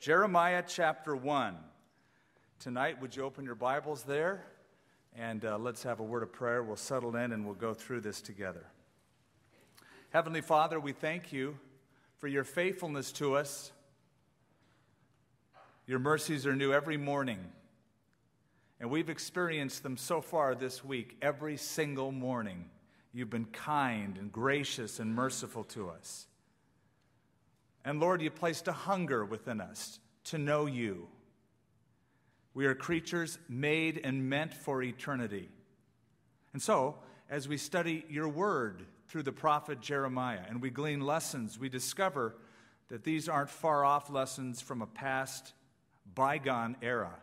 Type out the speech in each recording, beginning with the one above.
Jeremiah chapter 1. Tonight, would you open your Bibles there? And uh, let's have a word of prayer. We'll settle in and we'll go through this together. Heavenly Father, we thank you for your faithfulness to us. Your mercies are new every morning. And we've experienced them so far this week, every single morning. You've been kind and gracious and merciful to us. And Lord, you placed a hunger within us to know you. We are creatures made and meant for eternity. And so, as we study your word through the prophet Jeremiah and we glean lessons, we discover that these aren't far off lessons from a past, bygone era.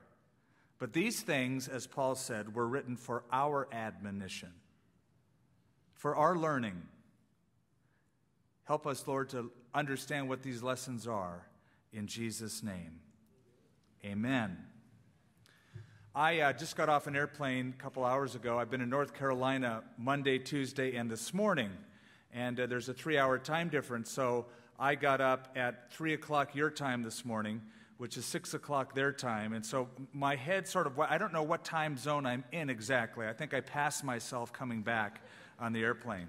But these things, as Paul said, were written for our admonition, for our learning. Help us, Lord, to understand what these lessons are. In Jesus' name, amen. I uh, just got off an airplane a couple hours ago. I've been in North Carolina Monday, Tuesday, and this morning. And uh, there's a three hour time difference. So I got up at 3 o'clock your time this morning which is 6 o'clock their time. And so my head sort of, I don't know what time zone I'm in exactly. I think I passed myself coming back on the airplane.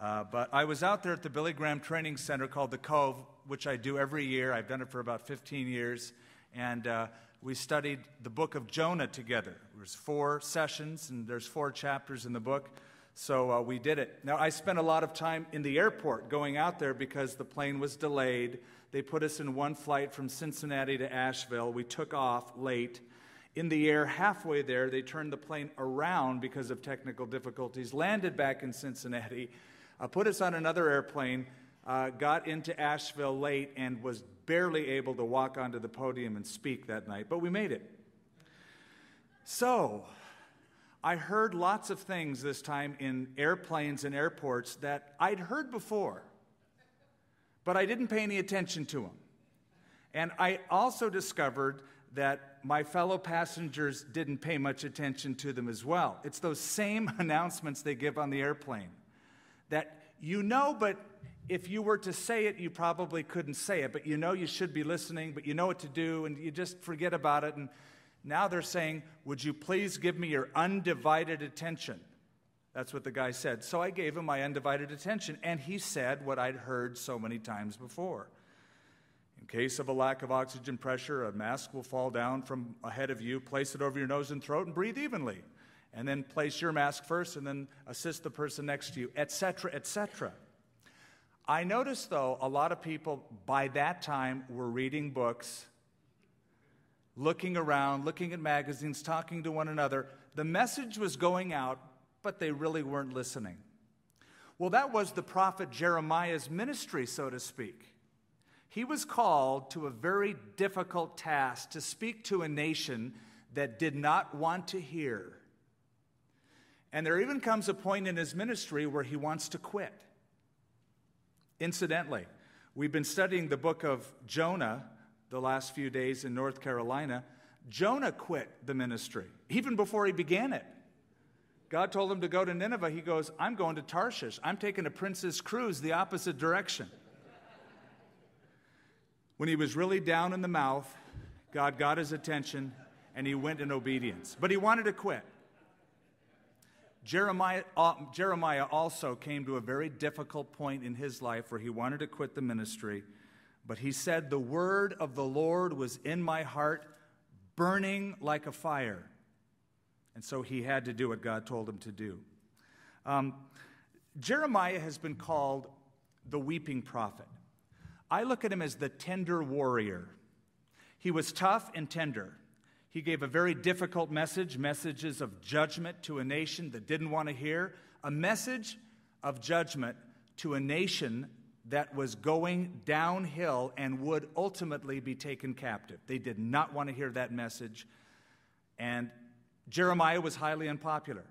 Uh, but I was out there at the Billy Graham Training Center called The Cove, which I do every year. I've done it for about 15 years. And uh, we studied the book of Jonah together. There's four sessions, and there's four chapters in the book. So uh, we did it. Now, I spent a lot of time in the airport going out there because the plane was delayed. They put us in one flight from Cincinnati to Asheville. We took off late. In the air, halfway there, they turned the plane around because of technical difficulties, landed back in Cincinnati, uh, put us on another airplane, uh, got into Asheville late, and was barely able to walk onto the podium and speak that night, but we made it. So, I heard lots of things this time in airplanes and airports that I'd heard before but I didn't pay any attention to them. And I also discovered that my fellow passengers didn't pay much attention to them as well. It's those same announcements they give on the airplane that you know, but if you were to say it, you probably couldn't say it, but you know you should be listening, but you know what to do, and you just forget about it. And now they're saying, Would you please give me your undivided attention? That's what the guy said. So I gave him my undivided attention, and he said what I'd heard so many times before. In case of a lack of oxygen pressure, a mask will fall down from ahead of you, place it over your nose and throat, and breathe evenly. And then place your mask first, and then assist the person next to you, etc., etc. I noticed, though, a lot of people by that time were reading books, looking around, looking at magazines, talking to one another. The message was going out but they really weren't listening. Well, that was the prophet Jeremiah's ministry, so to speak. He was called to a very difficult task to speak to a nation that did not want to hear. And there even comes a point in his ministry where he wants to quit. Incidentally, we've been studying the book of Jonah the last few days in North Carolina. Jonah quit the ministry even before he began it. God told him to go to Nineveh. He goes, I'm going to Tarshish. I'm taking a princess cruise the opposite direction. When he was really down in the mouth, God got his attention and he went in obedience. But he wanted to quit. Jeremiah, uh, Jeremiah also came to a very difficult point in his life where he wanted to quit the ministry. But he said, The word of the Lord was in my heart, burning like a fire. And so he had to do what God told him to do. Um, Jeremiah has been called the weeping prophet. I look at him as the tender warrior. He was tough and tender. He gave a very difficult message, messages of judgment to a nation that didn't want to hear, a message of judgment to a nation that was going downhill and would ultimately be taken captive. They did not want to hear that message. And Jeremiah was highly unpopular,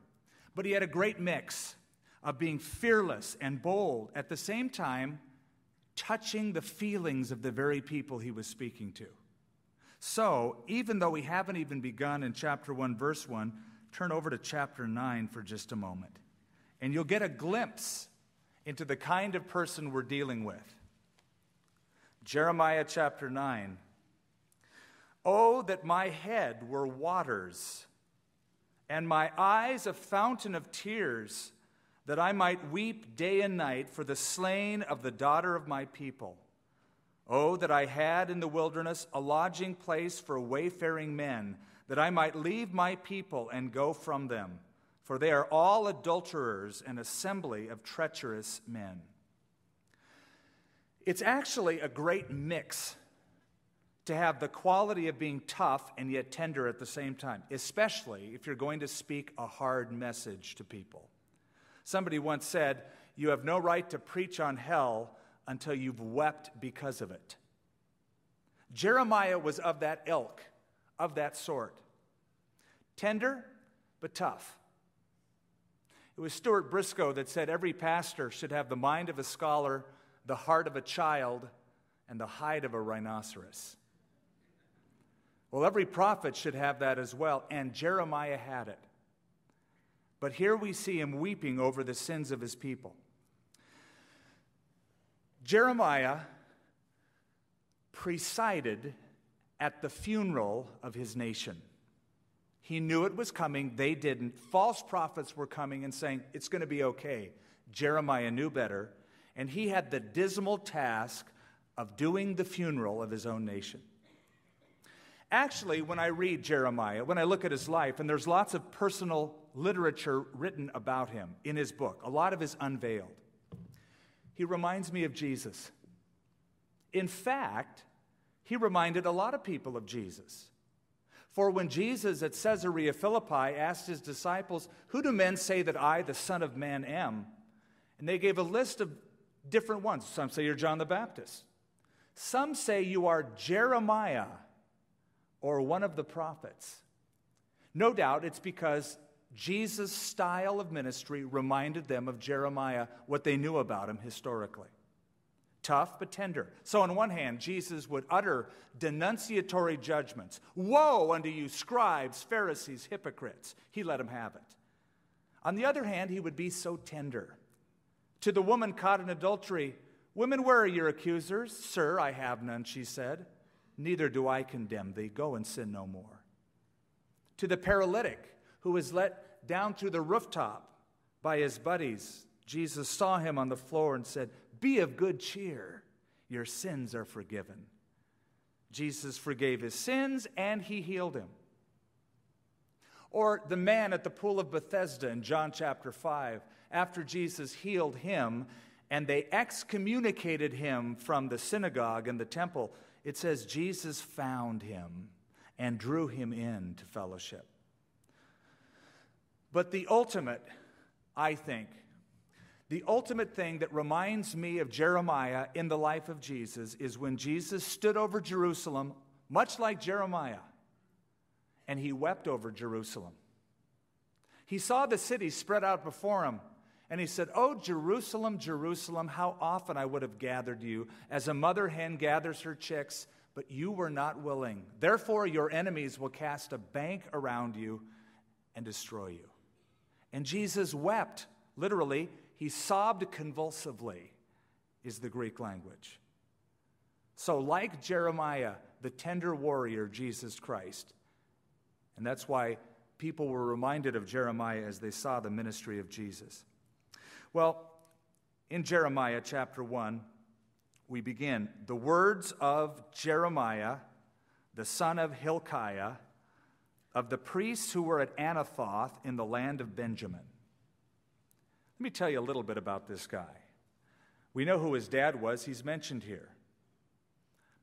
but he had a great mix of being fearless and bold, at the same time, touching the feelings of the very people he was speaking to. So, even though we haven't even begun in chapter 1, verse 1, turn over to chapter 9 for just a moment, and you'll get a glimpse into the kind of person we're dealing with. Jeremiah chapter 9 Oh, that my head were waters, and my eyes a fountain of tears, that I might weep day and night for the slain of the daughter of my people. Oh, that I had in the wilderness a lodging place for wayfaring men, that I might leave my people and go from them, for they are all adulterers, an assembly of treacherous men. It's actually a great mix to have the quality of being tough and yet tender at the same time, especially if you're going to speak a hard message to people. Somebody once said, You have no right to preach on hell until you've wept because of it. Jeremiah was of that ilk, of that sort. Tender, but tough. It was Stuart Briscoe that said every pastor should have the mind of a scholar, the heart of a child, and the hide of a rhinoceros. Well, every prophet should have that as well, and Jeremiah had it. But here we see him weeping over the sins of his people. Jeremiah presided at the funeral of his nation. He knew it was coming, they didn't. False prophets were coming and saying, It's going to be okay. Jeremiah knew better, and he had the dismal task of doing the funeral of his own nation. Actually, when I read Jeremiah, when I look at his life, and there's lots of personal literature written about him in his book, a lot of is unveiled. He reminds me of Jesus. In fact, he reminded a lot of people of Jesus. For when Jesus at Caesarea Philippi asked his disciples, Who do men say that I, the Son of Man, am? And they gave a list of different ones. Some say you're John the Baptist. Some say you are Jeremiah or one of the prophets. No doubt it's because Jesus' style of ministry reminded them of Jeremiah, what they knew about him historically. Tough but tender. So, on one hand, Jesus would utter denunciatory judgments Woe unto you, scribes, Pharisees, hypocrites. He let them have it. On the other hand, he would be so tender. To the woman caught in adultery, Women, where are your accusers? Sir, I have none, she said. Neither do I condemn thee. Go and sin no more. To the paralytic, who was let down through the rooftop by his buddies. Jesus saw him on the floor and said, Be of good cheer, your sins are forgiven. Jesus forgave his sins and he healed him. Or the man at the pool of Bethesda in John chapter 5, after Jesus healed him and they excommunicated him from the synagogue and the temple, it says Jesus found him and drew him in to fellowship. But the ultimate, I think, the ultimate thing that reminds me of Jeremiah in the life of Jesus is when Jesus stood over Jerusalem, much like Jeremiah, and he wept over Jerusalem. He saw the city spread out before him, and he said, Oh, Jerusalem, Jerusalem, how often I would have gathered you as a mother hen gathers her chicks, but you were not willing. Therefore, your enemies will cast a bank around you and destroy you. And Jesus wept. Literally, he sobbed convulsively, is the Greek language. So, like Jeremiah, the tender warrior, Jesus Christ. And that's why people were reminded of Jeremiah as they saw the ministry of Jesus. Well, in Jeremiah chapter 1, we begin the words of Jeremiah, the son of Hilkiah, of the priests who were at Anathoth in the land of Benjamin. Let me tell you a little bit about this guy. We know who his dad was, he's mentioned here.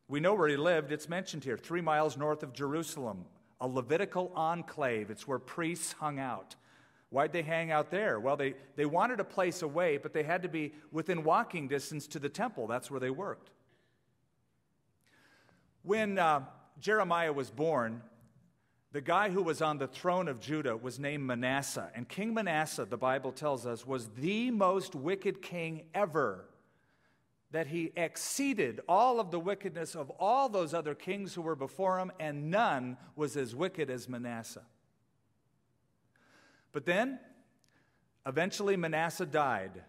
We know where he lived, it's mentioned here, three miles north of Jerusalem, a Levitical enclave. It's where priests hung out. Why'd they hang out there? Well, they, they wanted a place away, but they had to be within walking distance to the temple. That's where they worked. When uh, Jeremiah was born, the guy who was on the throne of Judah was named Manasseh. And King Manasseh, the Bible tells us, was the most wicked king ever. That he exceeded all of the wickedness of all those other kings who were before him, and none was as wicked as Manasseh. But then, eventually, Manasseh died,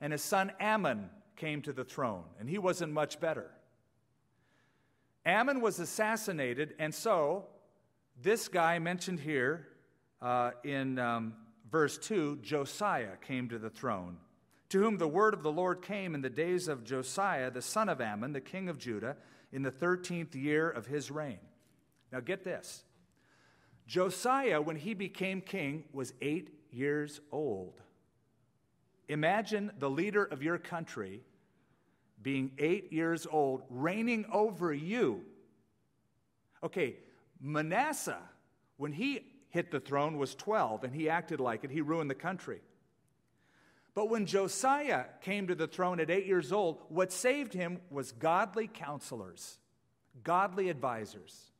and his son Amon came to the throne, and he wasn't much better. Amon was assassinated, and so this guy mentioned here uh, in um, verse 2, Josiah came to the throne, to whom the word of the Lord came in the days of Josiah, the son of Amon, the king of Judah, in the 13th year of his reign. Now get this Josiah, when he became king, was eight years old. Imagine the leader of your country being eight years old, reigning over you. Okay, Manasseh, when he hit the throne, was 12, and he acted like it. He ruined the country. But when Josiah came to the throne at eight years old, what saved him was godly counselors, godly advisors.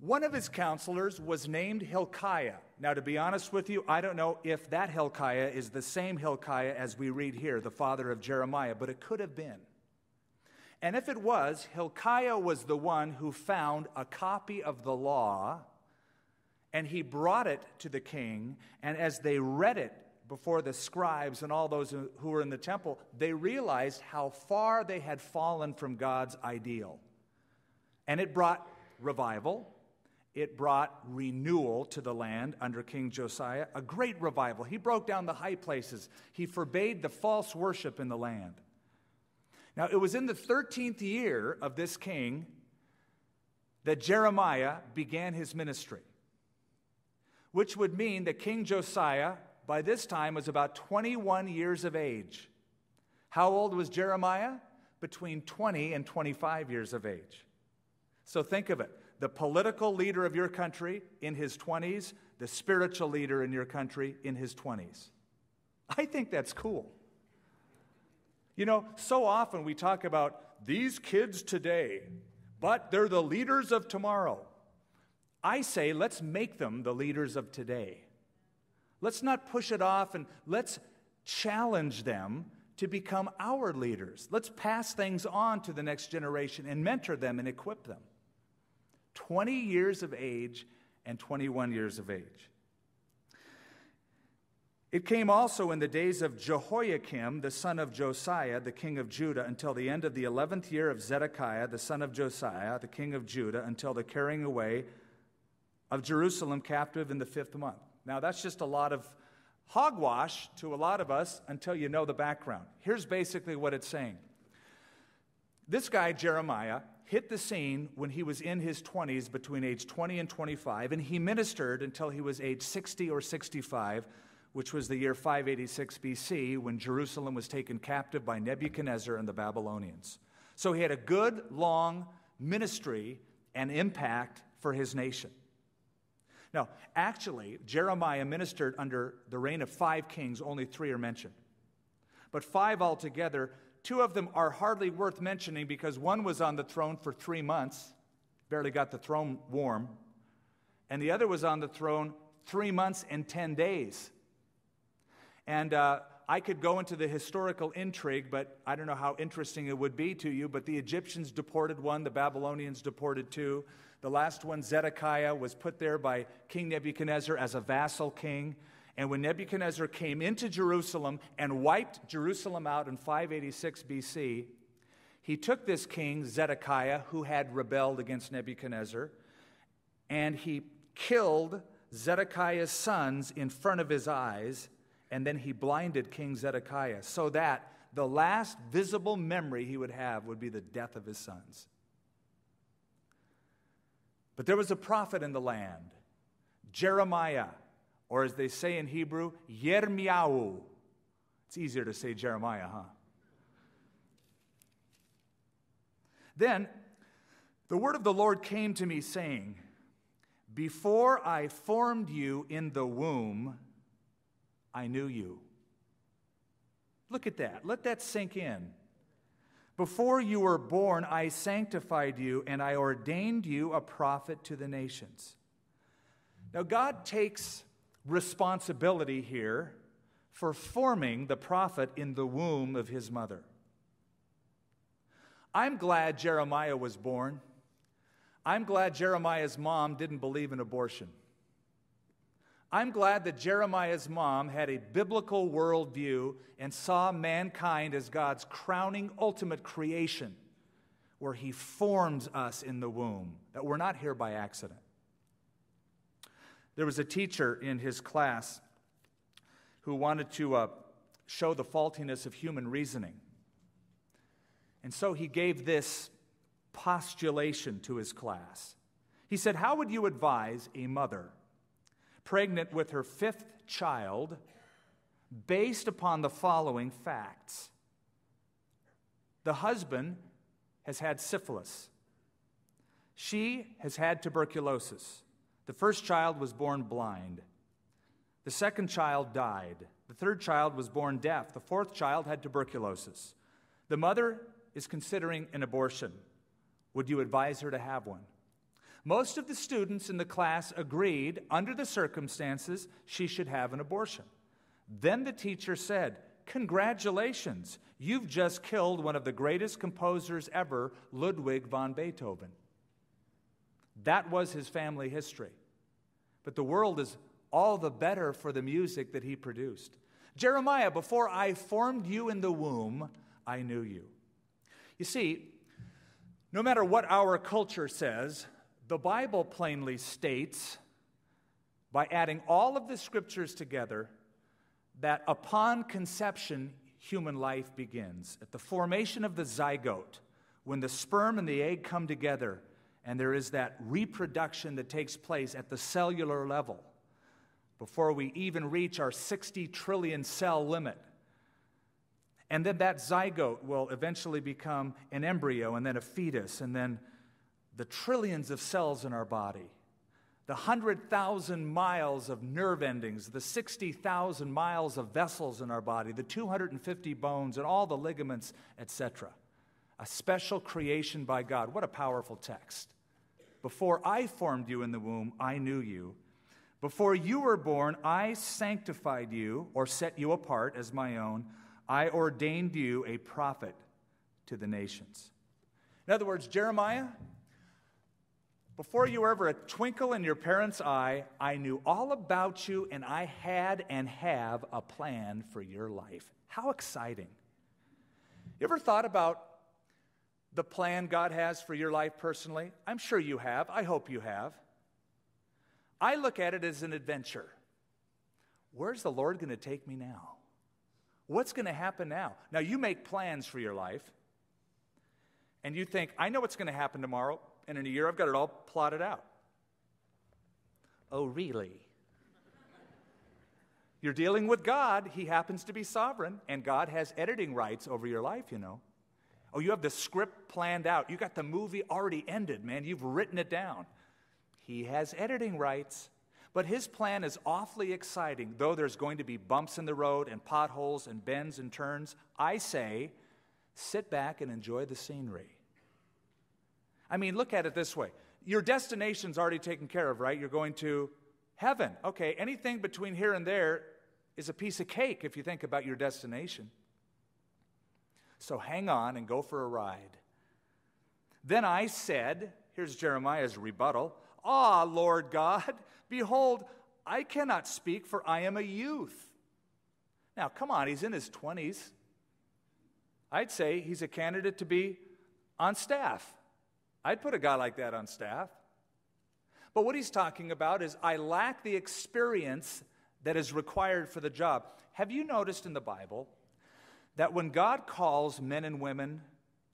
One of his counselors was named Hilkiah. Now, to be honest with you, I don't know if that Hilkiah is the same Hilkiah as we read here, the father of Jeremiah, but it could have been. And if it was, Hilkiah was the one who found a copy of the law and he brought it to the king. And as they read it before the scribes and all those who were in the temple, they realized how far they had fallen from God's ideal. And it brought revival, it brought renewal to the land under King Josiah, a great revival. He broke down the high places, he forbade the false worship in the land. Now, it was in the 13th year of this king that Jeremiah began his ministry, which would mean that King Josiah, by this time, was about 21 years of age. How old was Jeremiah? Between 20 and 25 years of age. So think of it the political leader of your country in his 20s, the spiritual leader in your country in his 20s. I think that's cool. You know, so often we talk about these kids today, but they're the leaders of tomorrow. I say, let's make them the leaders of today. Let's not push it off and let's challenge them to become our leaders. Let's pass things on to the next generation and mentor them and equip them. 20 years of age and 21 years of age. It came also in the days of Jehoiakim, the son of Josiah, the king of Judah, until the end of the 11th year of Zedekiah, the son of Josiah, the king of Judah, until the carrying away of Jerusalem captive in the fifth month. Now, that's just a lot of hogwash to a lot of us until you know the background. Here's basically what it's saying this guy, Jeremiah, hit the scene when he was in his 20s, between age 20 and 25, and he ministered until he was age 60 or 65, which was the year 586 BC when Jerusalem was taken captive by Nebuchadnezzar and the Babylonians. So he had a good, long ministry and impact for his nation. Now, actually, Jeremiah ministered under the reign of five kings, only three are mentioned. But five altogether Two of them are hardly worth mentioning because one was on the throne for three months, barely got the throne warm, and the other was on the throne three months and 10 days. And uh, I could go into the historical intrigue, but I don't know how interesting it would be to you. But the Egyptians deported one, the Babylonians deported two. The last one, Zedekiah, was put there by King Nebuchadnezzar as a vassal king. And when Nebuchadnezzar came into Jerusalem and wiped Jerusalem out in 586 BC, he took this king, Zedekiah, who had rebelled against Nebuchadnezzar, and he killed Zedekiah's sons in front of his eyes, and then he blinded King Zedekiah so that the last visible memory he would have would be the death of his sons. But there was a prophet in the land, Jeremiah or as they say in Hebrew, Yirmiyahu. It's easier to say Jeremiah, huh? Then the word of the Lord came to me, saying, Before I formed you in the womb, I knew you. Look at that. Let that sink in. Before you were born, I sanctified you, and I ordained you a prophet to the nations. Now, God takes responsibility here for forming the prophet in the womb of his mother. I'm glad Jeremiah was born. I'm glad Jeremiah's mom didn't believe in abortion. I'm glad that Jeremiah's mom had a biblical worldview and saw mankind as God's crowning ultimate creation, where He forms us in the womb, that we're not here by accident. There was a teacher in his class who wanted to uh, show the faultiness of human reasoning. And so he gave this postulation to his class. He said, How would you advise a mother? Pregnant with her fifth child based upon the following facts the husband has had syphilis, she has had tuberculosis. The first child was born blind. The second child died. The third child was born deaf. The fourth child had tuberculosis. The mother is considering an abortion. Would you advise her to have one? Most of the students in the class agreed, under the circumstances, she should have an abortion. Then the teacher said, Congratulations, you've just killed one of the greatest composers ever, Ludwig van Beethoven. That was his family history. But the world is all the better for the music that he produced. Jeremiah, before I formed you in the womb, I knew you. You see, no matter what our culture says, the Bible plainly states, by adding all of the scriptures together, that upon conception, human life begins. At the formation of the zygote, when the sperm and the egg come together, and there is that reproduction that takes place at the cellular level before we even reach our 60 trillion cell limit. And then that zygote will eventually become an embryo, and then a fetus, and then the trillions of cells in our body, the 100,000 miles of nerve endings, the 60,000 miles of vessels in our body, the 250 bones, and all the ligaments, etc. A special creation by God. What a powerful text. Before I formed you in the womb, I knew you. Before you were born, I sanctified you or set you apart as my own. I ordained you a prophet to the nations. In other words, Jeremiah, before you were ever a twinkle in your parents' eye, I knew all about you and I had and have a plan for your life. How exciting. You ever thought about the plan God has for your life personally? I'm sure you have. I hope you have. I look at it as an adventure. Where's the Lord going to take me now? What's going to happen now? Now, you make plans for your life, and you think, I know what's going to happen tomorrow and in a year I've got it all plotted out. Oh, really? You're dealing with God. He happens to be sovereign, and God has editing rights over your life, you know. Oh, you have the script planned out. You got the movie already ended, man. You've written it down. He has editing rights. But his plan is awfully exciting, though there's going to be bumps in the road and potholes and bends and turns. I say, sit back and enjoy the scenery. I mean, look at it this way your destination's already taken care of, right? You're going to heaven. Okay, anything between here and there is a piece of cake if you think about your destination. So hang on and go for a ride. Then I said, here's Jeremiah's rebuttal Ah, Lord God, behold, I cannot speak, for I am a youth. Now, come on, he's in his 20s. I'd say he's a candidate to be on staff. I'd put a guy like that on staff. But what he's talking about is I lack the experience that is required for the job. Have you noticed in the Bible that when God calls men and women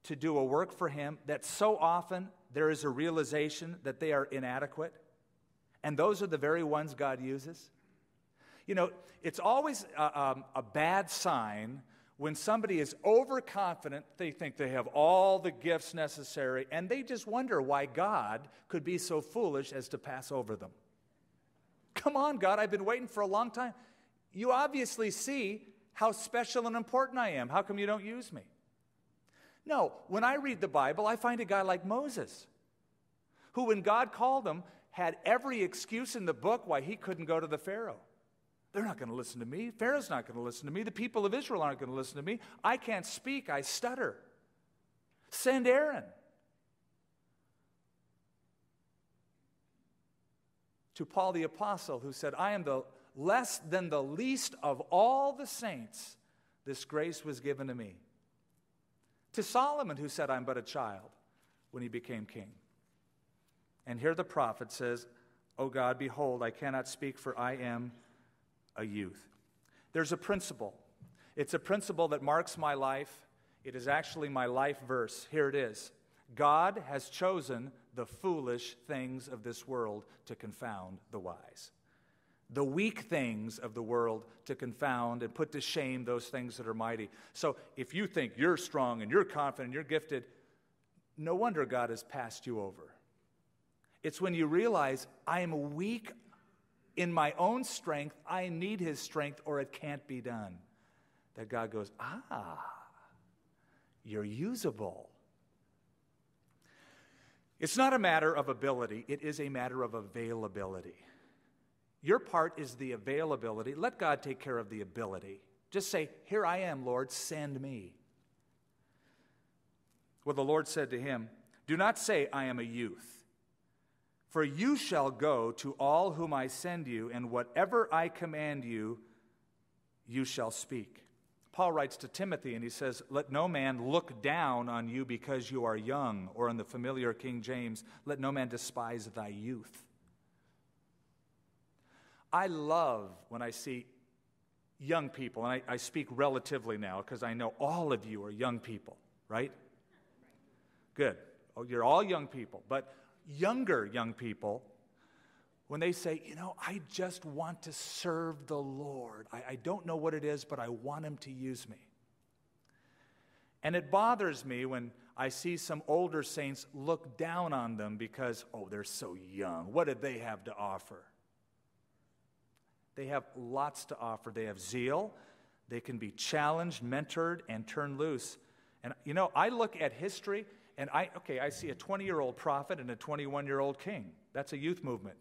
to do a work for him, that so often there is a realization that they are inadequate? And those are the very ones God uses? You know, it's always a, um, a bad sign when somebody is overconfident, they think they have all the gifts necessary, and they just wonder why God could be so foolish as to pass over them. Come on, God, I've been waiting for a long time. You obviously see how special and important I am. How come you don't use me? No, when I read the Bible, I find a guy like Moses, who, when God called him, had every excuse in the book why he couldn't go to the Pharaoh. They're not going to listen to me. Pharaoh's not going to listen to me. The people of Israel aren't going to listen to me. I can't speak. I stutter. Send Aaron. to Paul the Apostle, who said, I am the less than the least of all the saints, this grace was given to me. To Solomon, who said, I'm but a child when he became king. And here the prophet says, O God, behold, I cannot speak, for I am a youth. There's a principle. It's a principle that marks my life. It is actually my life verse. Here it is God has chosen the foolish things of this world to confound the wise. The weak things of the world to confound and put to shame those things that are mighty. So if you think you're strong and you're confident, and you're gifted, no wonder God has passed you over. It's when you realize I am weak in my own strength, I need his strength, or it can't be done. That God goes, Ah, you're usable. It's not a matter of ability, it is a matter of availability. Your part is the availability. Let God take care of the ability. Just say, Here I am, Lord, send me. Well, the Lord said to him, Do not say, I am a youth, for you shall go to all whom I send you, and whatever I command you, you shall speak. Paul writes to Timothy and he says, Let no man look down on you because you are young, or in the familiar King James, let no man despise thy youth. I love when I see young people, and I, I speak relatively now because I know all of you are young people, right? Good. Oh, you're all young people, but younger young people when they say, you know, I just want to serve the Lord. I, I, don't know what it is, but I want Him to use me. And it bothers me when I see some older saints look down on them because, oh, they're so young. What did they have to offer? They have lots to offer. They have zeal, they can be challenged, mentored, and turned loose. And, you know, I look at history and I, okay, I see a 20 year old prophet and a 21 year old king. That's a youth movement.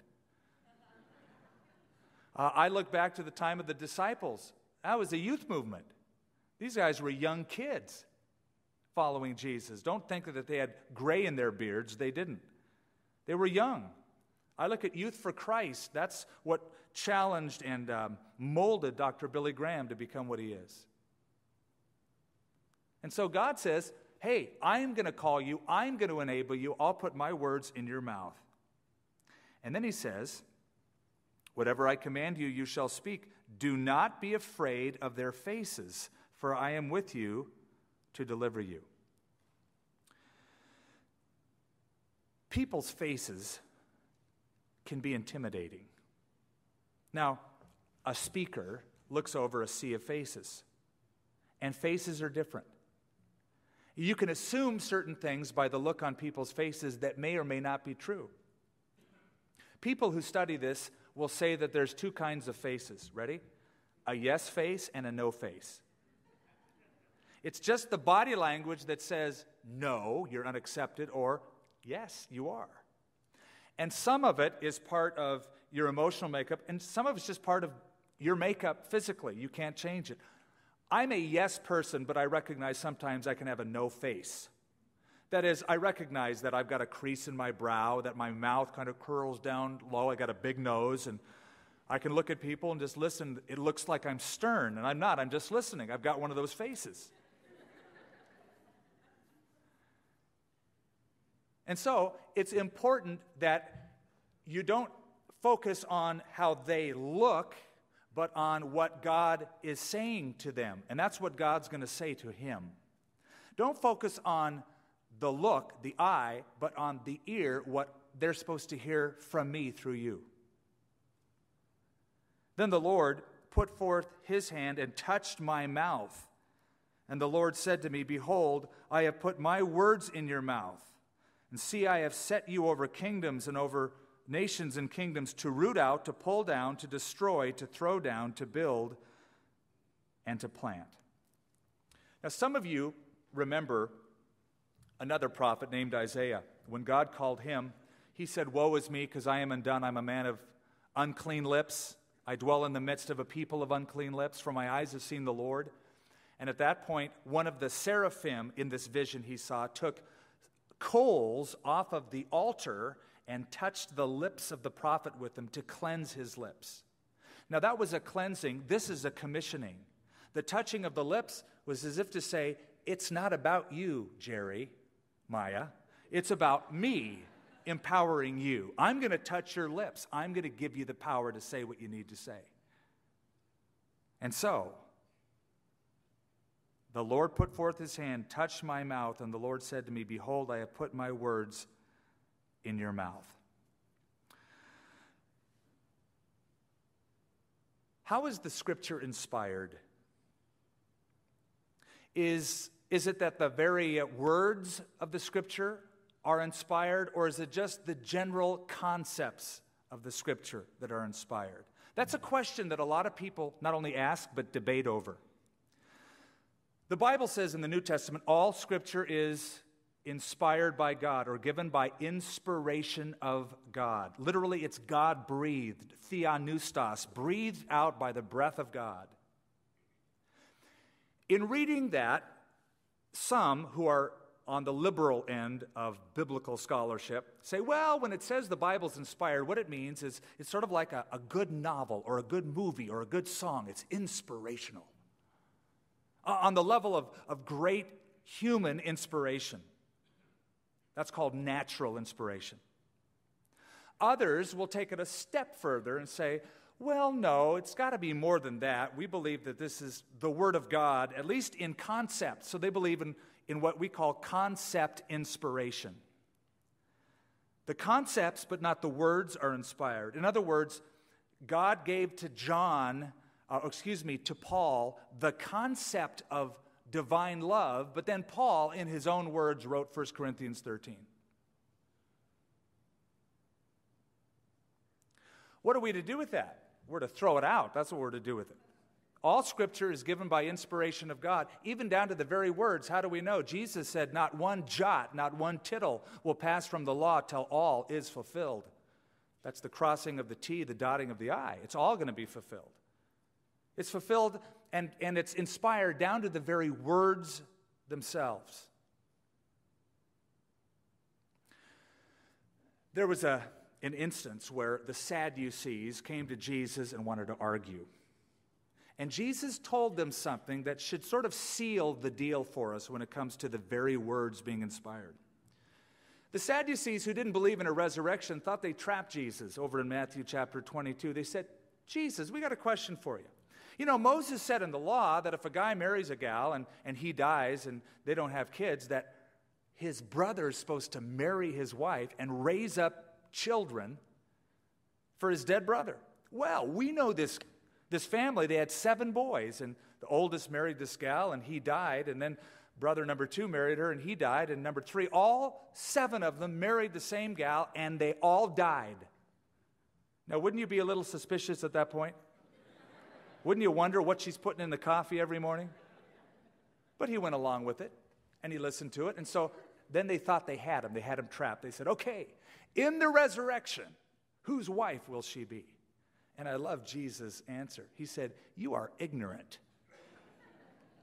Uh, I look back to the time of the disciples. That was a youth movement. These guys were young kids following Jesus. Don't think that they had gray in their beards. They didn't. They were young. I look at Youth for Christ. That's what challenged and um, molded Dr. Billy Graham to become what he is. And so God says, Hey, I'm going to call you, I'm going to enable you, I'll put my words in your mouth. And then he says, Whatever I command you, you shall speak. Do not be afraid of their faces, for I am with you to deliver you. People's faces can be intimidating. Now, a speaker looks over a sea of faces, and faces are different. You can assume certain things by the look on people's faces that may or may not be true. People who study this will say that there's two kinds of faces. Ready? A yes face and a no face. It's just the body language that says, no, you're unaccepted, or yes, you are. And some of it is part of your emotional makeup, and some of it's just part of your makeup physically. You can't change it. I'm a yes person, but I recognize sometimes I can have a no face. That is, I recognize that I've got a crease in my brow, that my mouth kind of curls down low, I got a big nose, and I can look at people and just listen. It looks like I'm stern, and I'm not. I'm just listening. I've got one of those faces. and so it's important that you don't focus on how they look, but on what God is saying to them. And that's what God's going to say to him. Don't focus on the look, the eye, but on the ear, what they're supposed to hear from me through you. Then the Lord put forth his hand and touched my mouth. And the Lord said to me, Behold, I have put my words in your mouth. And see, I have set you over kingdoms and over nations and kingdoms to root out, to pull down, to destroy, to throw down, to build, and to plant. Now, some of you remember another prophet named Isaiah. When God called him, he said, Woe is me, because I am undone. I'm a man of unclean lips. I dwell in the midst of a people of unclean lips, for my eyes have seen the Lord. And at that point, one of the seraphim in this vision he saw took coals off of the altar and touched the lips of the prophet with them to cleanse his lips. Now, that was a cleansing. This is a commissioning. The touching of the lips was as if to say, It's not about you, Jerry, Maya. It's about me empowering you. I'm going to touch your lips. I'm going to give you the power to say what you need to say. And so, the Lord put forth his hand, touched my mouth, and the Lord said to me, Behold, I have put my words in your mouth. How is the scripture inspired? Is, is it that the very words of the scripture are inspired, or is it just the general concepts of the scripture that are inspired? That's a question that a lot of people not only ask, but debate over. The Bible says in the New Testament, all scripture is inspired by God or given by inspiration of God. Literally, it's God breathed, theopneustos, breathed out by the breath of God. In reading that, some who are on the liberal end of biblical scholarship say, well, when it says the Bible's inspired, what it means is it's sort of like a, a good novel or a good movie or a good song. It's inspirational. Uh, on the level of, of great human inspiration. That's called natural inspiration. Others will take it a step further and say, well, no, it's got to be more than that. We believe that this is the Word of God, at least in concept. So they believe in, in what we call concept inspiration. The concepts, but not the words, are inspired. In other words, God gave to John, uh, excuse me, to Paul, the concept of divine love, but then Paul, in his own words, wrote 1 Corinthians 13. What are we to do with that? We're to throw it out. That's what we're to do with it. All scripture is given by inspiration of God, even down to the very words. How do we know? Jesus said, Not one jot, not one tittle will pass from the law till all is fulfilled. That's the crossing of the T, the dotting of the I. It's all going to be fulfilled. It's fulfilled and, and it's inspired down to the very words themselves. There was a, an instance where the Sadducees came to Jesus and wanted to argue. And Jesus told them something that should sort of seal the deal for us when it comes to the very words being inspired. The Sadducees, who didn't believe in a resurrection, thought they trapped Jesus over in Matthew chapter 22. They said, Jesus, we got a question for you. You know, Moses said in the law that if a guy marries a gal and, and he dies and they don't have kids, that his brother is supposed to marry his wife and raise up children for his dead brother. Well, we know this, this family. They had seven boys, and the oldest married this gal, and he died. And then brother number two married her, and he died. And number three, all seven of them married the same gal, and they all died. Now, wouldn't you be a little suspicious at that point? Wouldn't you wonder what she's putting in the coffee every morning? But he went along with it and he listened to it. And so then they thought they had him. They had him trapped. They said, okay, in the resurrection, whose wife will she be? And I love Jesus' answer. He said, You are ignorant,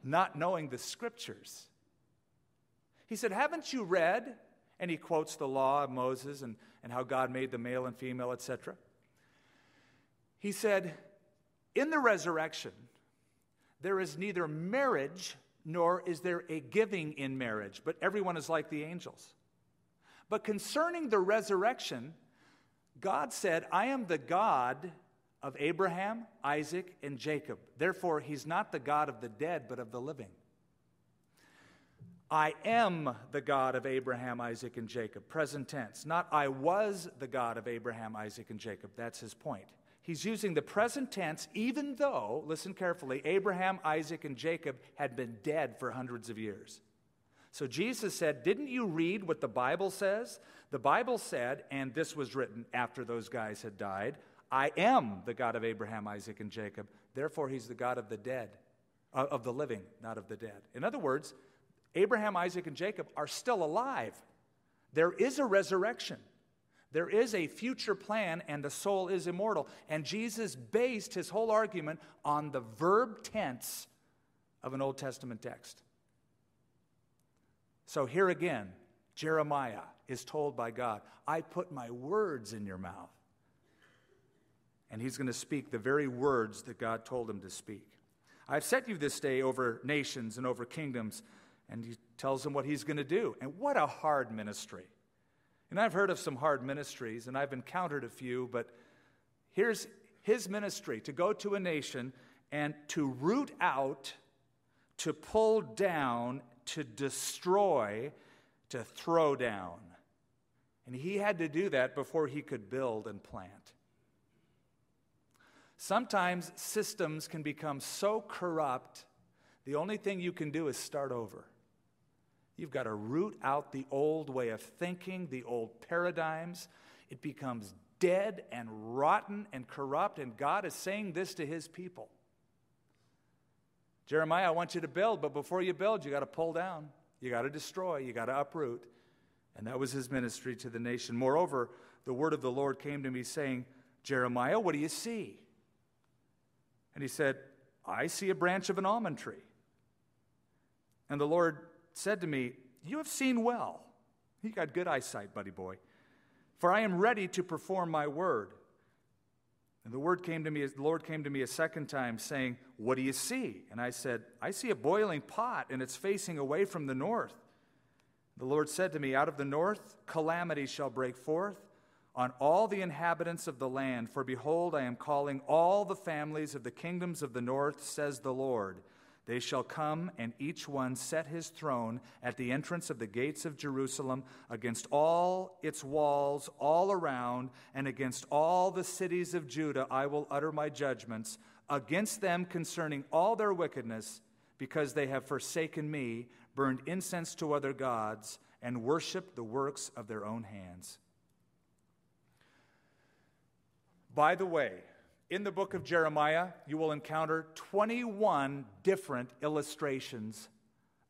not knowing the scriptures. He said, Haven't you read? And he quotes the law of Moses and, and how God made the male and female, etc. He said, in the resurrection, there is neither marriage nor is there a giving in marriage, but everyone is like the angels. But concerning the resurrection, God said, I am the God of Abraham, Isaac, and Jacob. Therefore, he's not the God of the dead, but of the living. I am the God of Abraham, Isaac, and Jacob. Present tense. Not I was the God of Abraham, Isaac, and Jacob. That's his point. He's using the present tense, even though, listen carefully, Abraham, Isaac, and Jacob had been dead for hundreds of years. So Jesus said, Didn't you read what the Bible says? The Bible said, and this was written after those guys had died I am the God of Abraham, Isaac, and Jacob. Therefore, he's the God of the dead, uh, of the living, not of the dead. In other words, Abraham, Isaac, and Jacob are still alive. There is a resurrection. There is a future plan, and the soul is immortal. And Jesus based his whole argument on the verb tense of an Old Testament text. So here again, Jeremiah is told by God, I put my words in your mouth. And he's going to speak the very words that God told him to speak. I've set you this day over nations and over kingdoms. And he tells them what he's going to do. And what a hard ministry. And I've heard of some hard ministries, and I've encountered a few, but here's his ministry to go to a nation and to root out, to pull down, to destroy, to throw down. And he had to do that before he could build and plant. Sometimes systems can become so corrupt, the only thing you can do is start over. You've got to root out the old way of thinking, the old paradigms. It becomes dead and rotten and corrupt, and God is saying this to his people. Jeremiah, I want you to build, but before you build, you got to pull down, you got to destroy, you got to uproot. And that was his ministry to the nation. Moreover, the word of the Lord came to me saying, Jeremiah, what do you see? And he said, I see a branch of an almond tree. And the Lord said to me, You have seen well. You got good eyesight, buddy boy. For I am ready to perform my word. And the word came to me, the Lord came to me a second time, saying, What do you see? And I said, I see a boiling pot, and it's facing away from the north. The Lord said to me, Out of the north, calamity shall break forth on all the inhabitants of the land. For behold, I am calling all the families of the kingdoms of the north, says the Lord. They shall come, and each one set his throne at the entrance of the gates of Jerusalem against all its walls all around, and against all the cities of Judah I will utter my judgments against them concerning all their wickedness, because they have forsaken me, burned incense to other gods, and worshiped the works of their own hands. By the way, in the book of Jeremiah, you will encounter 21 different illustrations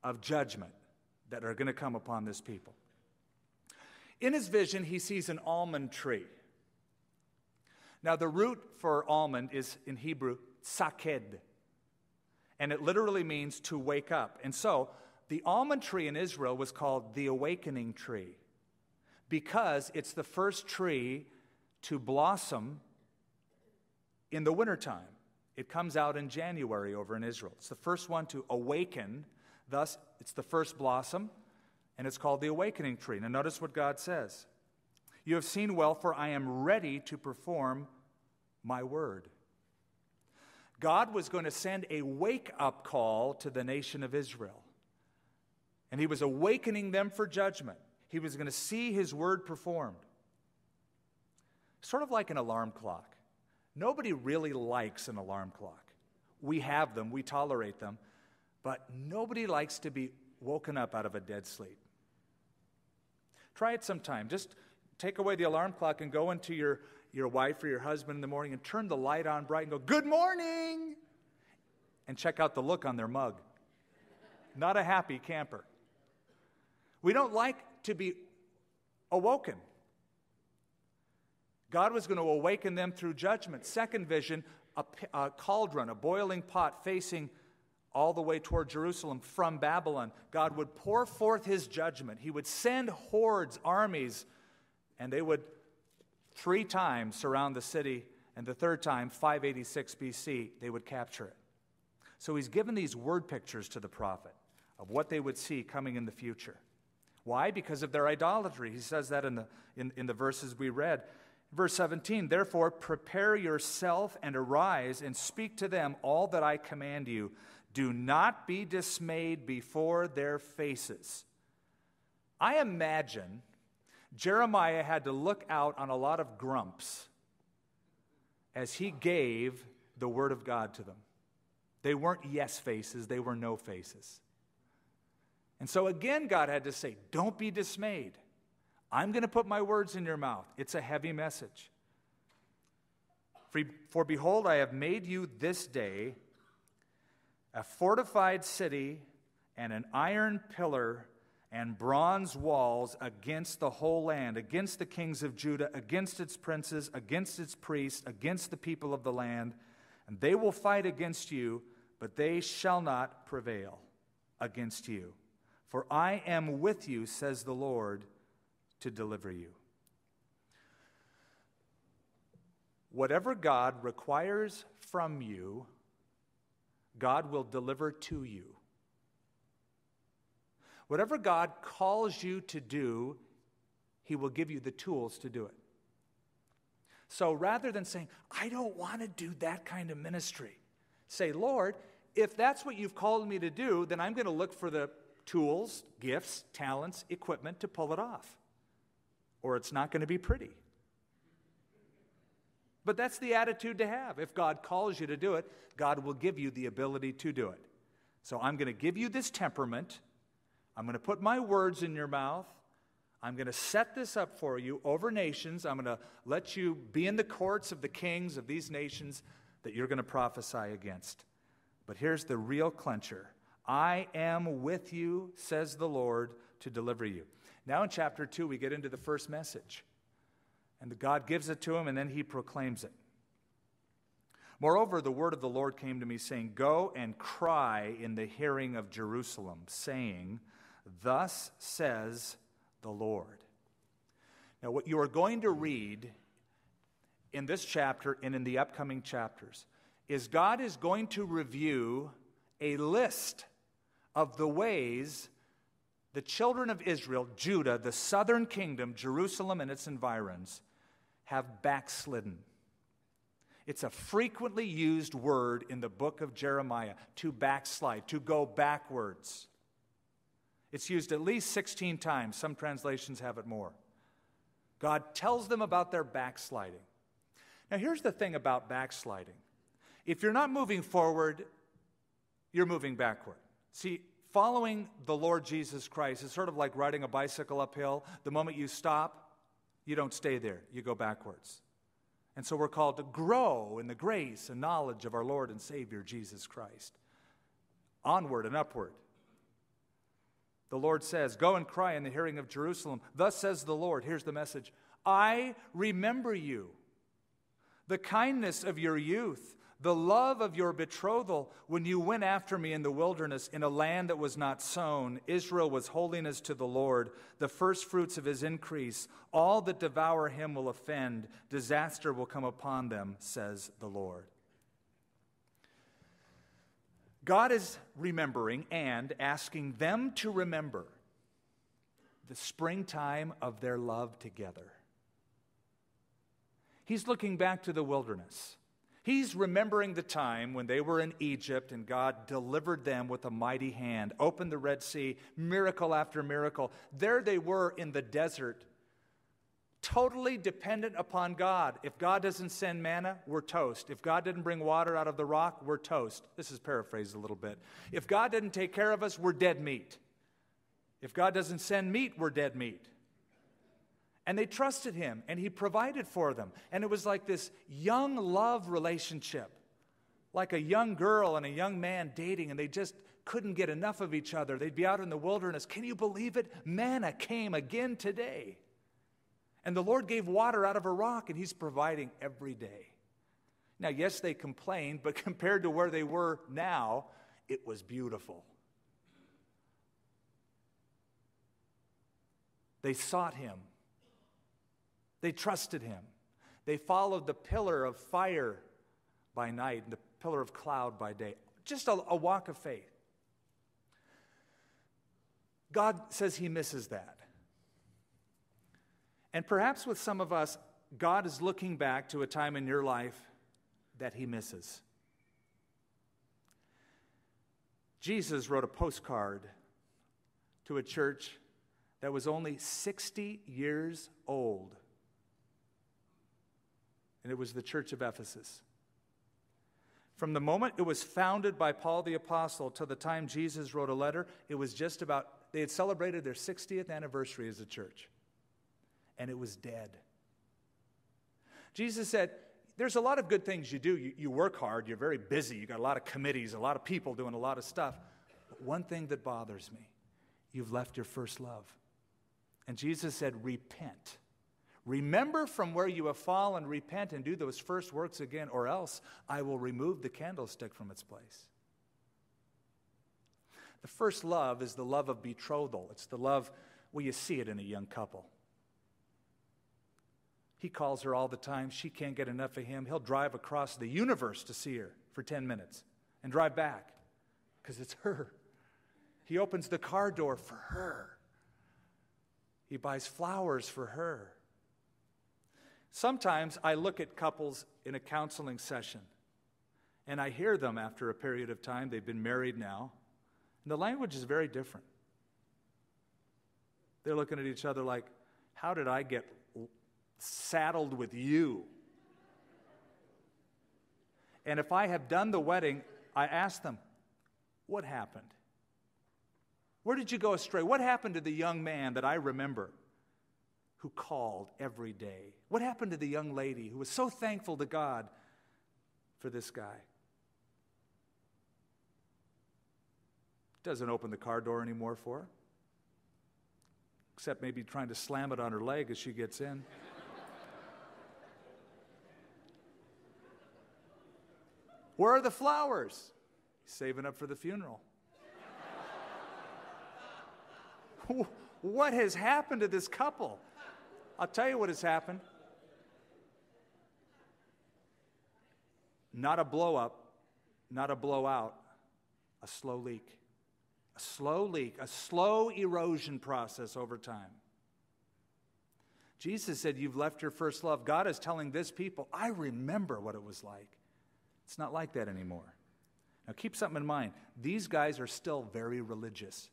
of judgment that are going to come upon this people. In his vision, he sees an almond tree. Now, the root for almond is in Hebrew, saked, and it literally means to wake up. And so, the almond tree in Israel was called the awakening tree because it's the first tree to blossom in the wintertime. It comes out in January over in Israel. It's the first one to awaken. Thus, it's the first blossom, and it's called the awakening tree. Now, notice what God says You have seen well, for I am ready to perform my word. God was going to send a wake up call to the nation of Israel. And he was awakening them for judgment. He was going to see his word performed. Sort of like an alarm clock. Nobody really likes an alarm clock. We have them, we tolerate them, but nobody likes to be woken up out of a dead sleep. Try it sometime. Just take away the alarm clock and go into your, your wife or your husband in the morning and turn the light on bright and go, Good morning! And check out the look on their mug. Not a happy camper. We don't like to be awoken. God was going to awaken them through judgment. Second vision, a, a, cauldron, a boiling pot facing all the way toward Jerusalem from Babylon. God would pour forth his judgment. He would send hordes, armies, and they would three times surround the city, and the third time, 586 BC, they would capture it. So he's given these word pictures to the prophet of what they would see coming in the future. Why? Because of their idolatry. He says that in the, in, in the verses we read. Verse 17, therefore prepare yourself and arise and speak to them all that I command you. Do not be dismayed before their faces. I imagine Jeremiah had to look out on a lot of grumps as he gave the word of God to them. They weren't yes faces, they were no faces. And so again, God had to say, Don't be dismayed. I'm going to put my words in your mouth. It's a heavy message. For, for behold, I have made you this day a fortified city and an iron pillar and bronze walls against the whole land, against the kings of Judah, against its princes, against its priests, against the people of the land. And they will fight against you, but they shall not prevail against you. For I am with you, says the Lord, to deliver you. Whatever God requires from you, God will deliver to you. Whatever God calls you to do, He will give you the tools to do it. So rather than saying, I don't want to do that kind of ministry, say, Lord, if that's what you've called me to do, then I'm going to look for the tools, gifts, talents, equipment to pull it off. Or it's not going to be pretty. But that's the attitude to have. If God calls you to do it, God will give you the ability to do it. So I'm going to give you this temperament. I'm going to put my words in your mouth. I'm going to set this up for you over nations. I'm going to let you be in the courts of the kings of these nations that you're going to prophesy against. But here's the real clincher I am with you, says the Lord, to deliver you. Now in chapter 2, we get into the first message. And the God gives it to him, and then he proclaims it. Moreover, the word of the Lord came to me, saying, Go and cry in the hearing of Jerusalem, saying, Thus says the Lord. Now, what you are going to read in this chapter and in the upcoming chapters is God is going to review a list of the ways the children of Israel, Judah, the southern kingdom, Jerusalem and its environs, have backslidden. It's a frequently used word in the book of Jeremiah to backslide, to go backwards. It's used at least 16 times. Some translations have it more. God tells them about their backsliding. Now, here's the thing about backsliding if you're not moving forward, you're moving backward. See, following the Lord Jesus Christ is sort of like riding a bicycle uphill. The moment you stop, you don't stay there, you go backwards. And so we're called to grow in the grace and knowledge of our Lord and Savior Jesus Christ. Onward and upward. The Lord says, Go and cry in the hearing of Jerusalem. Thus says the Lord. Here's the message I remember you, the kindness of your youth the love of your betrothal when you went after me in the wilderness in a land that was not sown. Israel was holiness to the Lord, the first fruits of his increase. All that devour him will offend. Disaster will come upon them, says the Lord. God is remembering and asking them to remember the springtime of their love together. He's looking back to the wilderness. He's remembering the time when they were in Egypt and God delivered them with a mighty hand, opened the Red Sea, miracle after miracle. There they were in the desert, totally dependent upon God. If God doesn't send manna, we're toast. If God didn't bring water out of the rock, we're toast. This is paraphrased a little bit. If God didn't take care of us, we're dead meat. If God doesn't send meat, we're dead meat. And they trusted him, and he provided for them. And it was like this young love relationship, like a young girl and a young man dating, and they just couldn't get enough of each other. They'd be out in the wilderness. Can you believe it? Manna came again today. And the Lord gave water out of a rock, and he's providing every day. Now, yes, they complained, but compared to where they were now, it was beautiful. They sought him they trusted him. They followed the pillar of fire by night and the pillar of cloud by day. Just a, a walk of faith. God says he misses that. And perhaps with some of us, God is looking back to a time in your life that he misses. Jesus wrote a postcard to a church that was only 60 years old and it was the church of Ephesus. From the moment it was founded by Paul the Apostle to the time Jesus wrote a letter, it was just about, they had celebrated their 60th anniversary as a church, and it was dead. Jesus said, There's a lot of good things you do. You, you work hard, you're very busy, you got a lot of committees, a lot of people doing a lot of stuff. But one thing that bothers me you've left your first love. And Jesus said, Repent. Remember from where you have fallen, repent, and do those first works again, or else I will remove the candlestick from its place. The first love is the love of betrothal, it's the love where you see it in a young couple. He calls her all the time. She can't get enough of him. He'll drive across the universe to see her for 10 minutes and drive back because it's her. He opens the car door for her. He buys flowers for her. Sometimes I look at couples in a counseling session and I hear them after a period of time. They've been married now, and the language is very different. They're looking at each other like, How did I get saddled with you. And if I have done the wedding, I ask them, What happened? Where did you go astray? What happened to the young man that I remember who called every day? What happened to the young lady who was so thankful to God for this guy? Doesn't open the car door anymore for her, except maybe trying to slam it on her leg as she gets in. Where are the flowers? Saving up for the funeral. what has happened to this couple? I'll tell you what has happened. Not a blow up, not a blowout, a slow leak. A slow leak, a slow erosion process over time. Jesus said, You've left your first love. God is telling this people, I remember what it was like. It's not like that anymore. Now, keep something in mind. These guys are still very religious.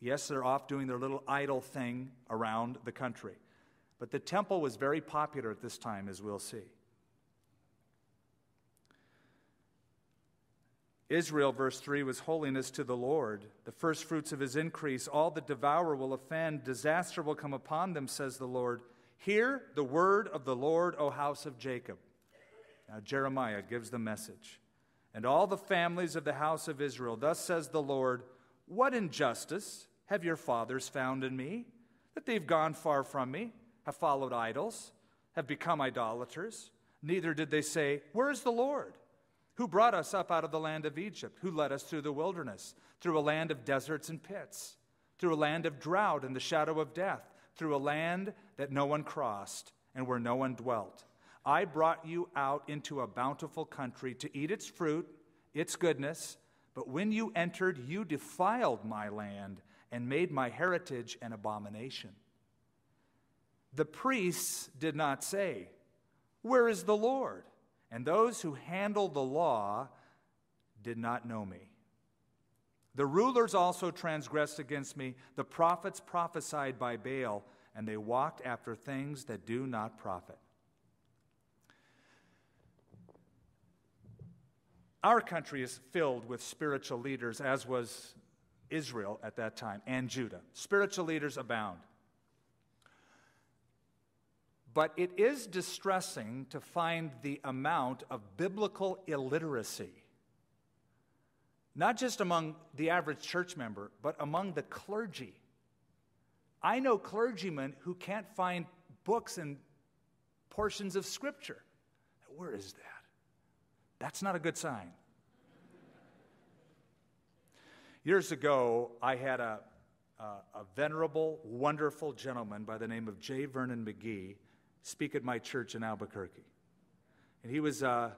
Yes, they're off doing their little idol thing around the country. But the temple was very popular at this time, as we'll see. Israel, verse 3, was holiness to the Lord, the first fruits of his increase. All that devour will offend, disaster will come upon them, says the Lord. Hear the word of the Lord, O house of Jacob. Now, Jeremiah gives the message. And all the families of the house of Israel, thus says the Lord, What injustice have your fathers found in me, that they've gone far from me, have followed idols, have become idolaters? Neither did they say, Where is the Lord? Who brought us up out of the land of Egypt? Who led us through the wilderness, through a land of deserts and pits, through a land of drought and the shadow of death, through a land that no one crossed and where no one dwelt? I brought you out into a bountiful country to eat its fruit, its goodness. But when you entered, you defiled my land and made my heritage an abomination. The priests did not say, Where is the Lord? And those who handle the law did not know me. The rulers also transgressed against me. The prophets prophesied by Baal, and they walked after things that do not profit. Our country is filled with spiritual leaders, as was Israel at that time and Judah. Spiritual leaders abound. But it is distressing to find the amount of biblical illiteracy, not just among the average church member, but among the clergy. I know clergymen who can't find books and portions of Scripture. Where is that? That's not a good sign. Years ago, I had a, a, a, venerable, wonderful gentleman by the name of J. Vernon McGee speak at my church in Albuquerque. And he was, uh,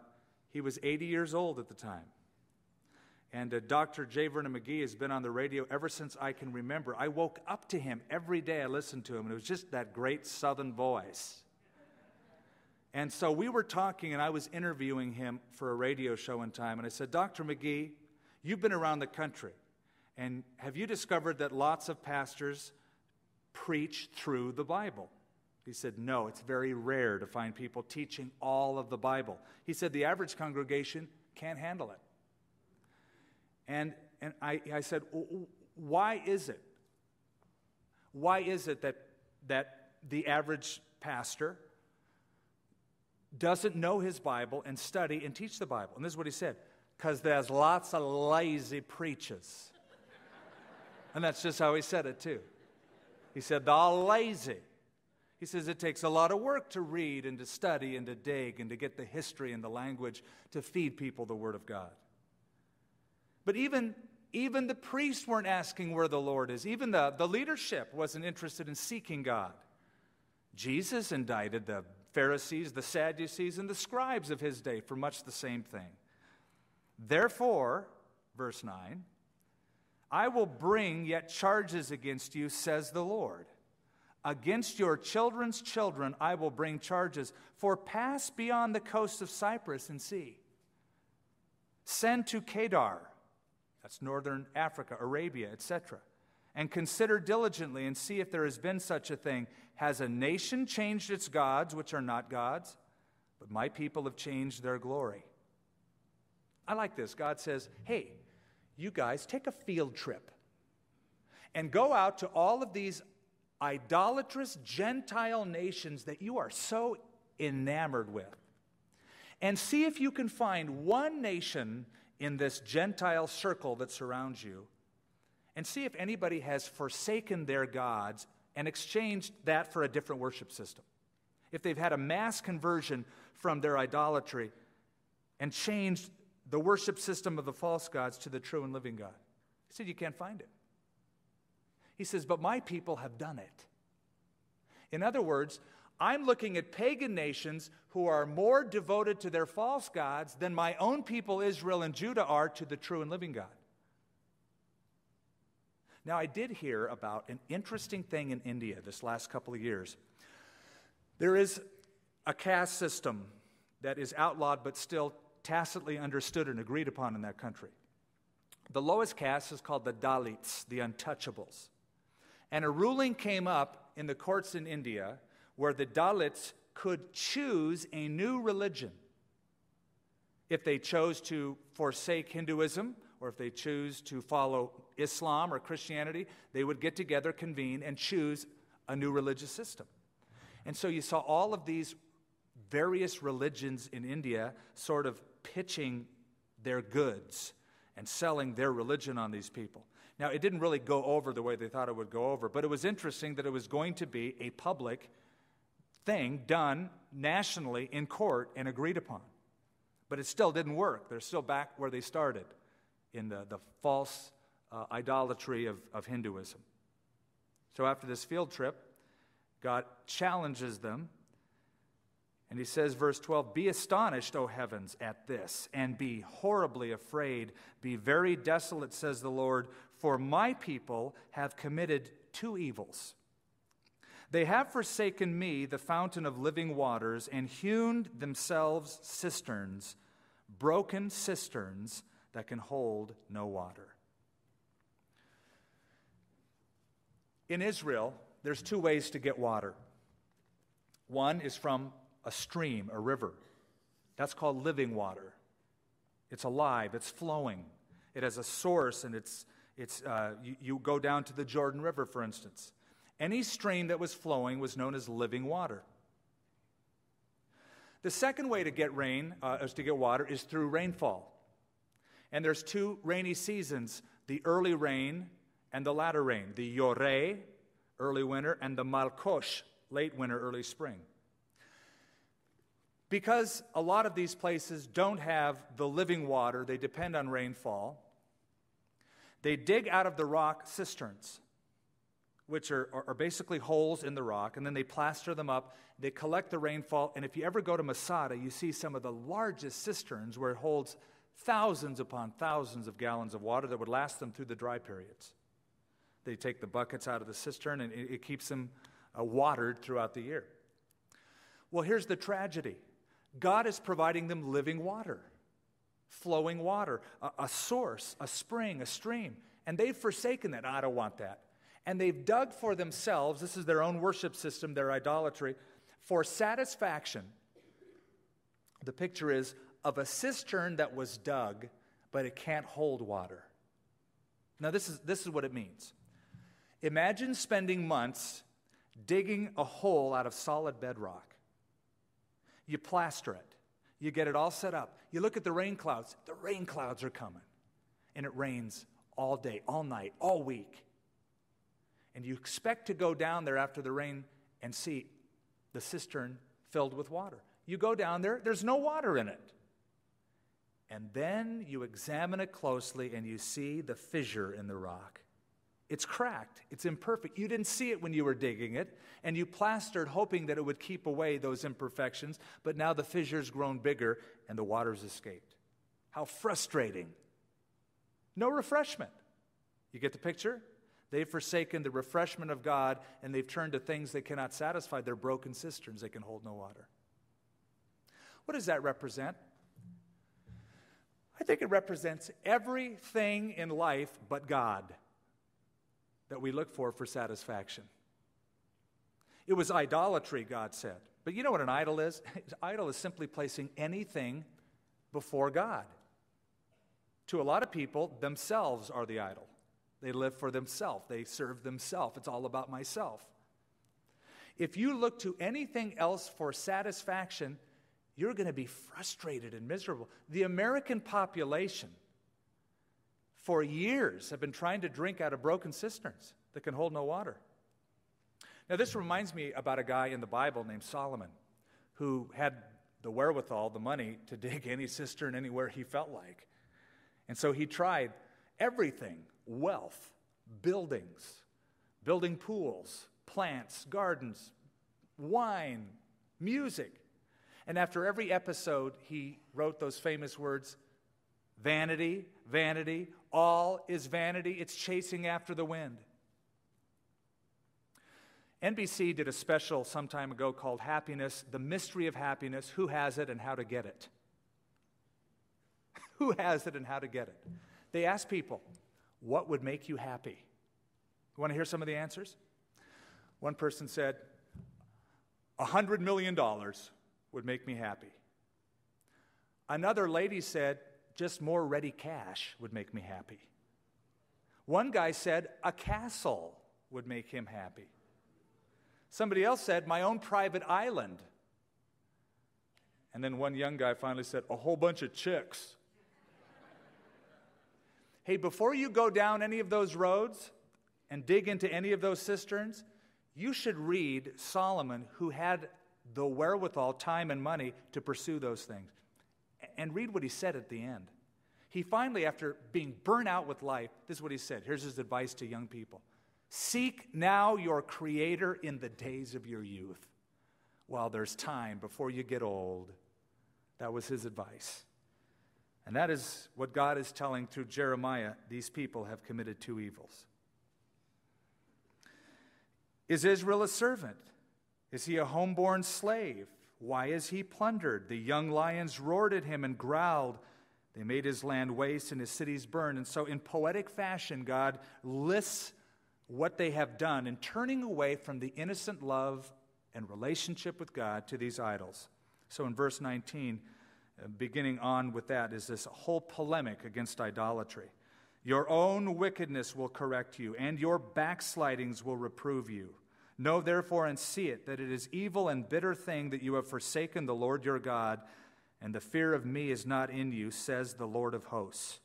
he was 80 years old at the time. And uh, Dr. J. Vernon McGee has been on the radio ever since I can remember. I woke up to him every day, I listened to him, and it was just that great southern voice. And so we were talking, and I was interviewing him for a radio show in time. And I said, Dr. McGee, you've been around the country. And have you discovered that lots of pastors preach through the Bible? He said, No, it's very rare to find people teaching all of the Bible. He said, The average congregation can't handle it. And, and I, I said, Why is it? Why is it that, that the average pastor doesn't know his Bible and study and teach the Bible. And this is what he said because there's lots of lazy preachers. and that's just how he said it, too. He said, they're lazy. He says it takes a lot of work to read and to study and to dig and to get the history and the language to feed people the Word of God. But even, Even the priests weren't asking where the Lord is. Even the, the leadership wasn't interested in seeking God. Jesus indicted the Pharisees, the Sadducees, and the scribes of his day for much the same thing. Therefore, verse 9, I will bring yet charges against you, says the Lord. Against your children's children I will bring charges, for pass beyond the coast of Cyprus and see. Send to Kedar, that's northern Africa, Arabia, etc., and consider diligently and see if there has been such a thing. Has a nation changed its gods, which are not gods? But my people have changed their glory. I like this. God says, hey, you guys take a field trip and go out to all of these idolatrous Gentile nations that you are so enamored with. And see if you can find one nation in this Gentile circle that surrounds you, and see if anybody has forsaken their gods and exchanged that for a different worship system. If they've had a mass conversion from their idolatry and changed the worship system of the false gods to the true and living God. He said, You can't find it. He says, But my people have done it. In other words, I'm looking at pagan nations who are more devoted to their false gods than my own people, Israel and Judah, are to the true and living God. Now, I did hear about an interesting thing in India this last couple of years. There is a caste system that is outlawed but still tacitly understood and agreed upon in that country. The lowest caste is called the Dalits, the untouchables. And a ruling came up in the courts in India where the Dalits could choose a new religion. If they chose to forsake Hinduism or if they choose to follow Islam or Christianity, they would get together, convene, and choose a new religious system. And so you saw all of these various religions in India sort of pitching their goods and selling their religion on these people. Now, it didn't really go over the way they thought it would go over, but it was interesting that it was going to be a public thing done nationally in court and agreed upon. But it still didn't work. They're still back where they started in the, the false uh, idolatry of, of Hinduism. So after this field trip, God challenges them and he says, verse 12, Be astonished, O heavens, at this, and be horribly afraid. Be very desolate, says the Lord, for my people have committed two evils. They have forsaken me, the fountain of living waters, and hewn themselves cisterns, broken cisterns that can hold no water. In Israel, there's two ways to get water. One is from a stream, a river. That's called living water. It's alive, it's flowing. It has a source, and it's, it's, uh, you, you go down to the Jordan River, for instance. Any stream that was flowing was known as living water. The second way to get rain, uh, is to get water, is through rainfall. And there's two rainy seasons the early rain and the latter rain the Yoreh, early winter, and the Malkosh, late winter, early spring. Because a lot of these places don't have the living water, they depend on rainfall. They dig out of the rock cisterns, which are, are, basically holes in the rock, and then they plaster them up. They collect the rainfall, and if you ever go to Masada, you see some of the largest cisterns where it holds thousands upon thousands of gallons of water that would last them through the dry periods. They take the buckets out of the cistern, and it, it keeps them uh, watered throughout the year. Well, here's the tragedy God is providing them living water, flowing water, a, a, source, a spring, a stream. And they've forsaken that. I don't want that. And they've dug for themselves, this is their own worship system, their idolatry, for satisfaction. The picture is of a cistern that was dug, but it can't hold water. Now, this is, this is what it means. Imagine spending months digging a hole out of solid bedrock. You plaster it. You get it all set up. You look at the rain clouds. The rain clouds are coming. And it rains all day, all night, all week. And you expect to go down there after the rain and see the cistern filled with water. You go down there, there's no water in it. And then you examine it closely and you see the fissure in the rock. It's cracked, it's imperfect. You didn't see it when you were digging it, and you plastered hoping that it would keep away those imperfections, but now the fissure's grown bigger and the water's escaped. How frustrating. No refreshment. You get the picture? They've forsaken the refreshment of God and they've turned to things they cannot satisfy. They're broken cisterns, they can hold no water. What does that represent? I think it represents everything in life but God that we look for for satisfaction. It was idolatry, God said. But you know what an idol is? An idol is simply placing anything before God. To a lot of people, themselves are the idol. They live for themselves, they serve themselves. It's all about myself. If you look to anything else for satisfaction, you're going to be frustrated and miserable. The American population, for years, have been trying to drink out of broken cisterns that can hold no water. Now, this reminds me about a guy in the Bible named Solomon who had the wherewithal, the money to dig any cistern anywhere he felt like. And so he tried everything wealth, buildings, building pools, plants, gardens, wine, music. And after every episode, he wrote those famous words vanity, vanity, all is vanity. It's chasing after the wind. NBC did a special some time ago called Happiness, The Mystery of Happiness Who Has It and How to Get It. Who has it and how to get it? They asked people, What would make you happy? You want to hear some of the answers? One person said, A $100 million would make me happy. Another lady said, Just more ready cash would make me happy. One guy said, A castle would make him happy. Somebody else said, My own private island. And then one young guy finally said, A whole bunch of chicks. hey, before you go down any of those roads and dig into any of those cisterns, you should read Solomon, who had the wherewithal, time, and money to pursue those things. And read what he said at the end. He finally, after being burnt out with life, this is what he said. Here's his advice to young people Seek now your Creator in the days of your youth, while there's time before you get old. That was his advice. And that is what God is telling through Jeremiah these people have committed two evils. Is Israel a servant? Is he a homeborn slave? Why is he plundered? The young lions roared at him and growled. They made his land waste and his cities burn. And so, in poetic fashion, God lists what they have done in turning away from the innocent love and relationship with God to these idols. So in verse 19, uh, beginning on with that, is this whole polemic against idolatry. Your own wickedness will correct you, and your backslidings will reprove you. Know therefore and see it, that it is evil and bitter thing that you have forsaken the Lord your God, and the fear of me is not in you, says the Lord of hosts.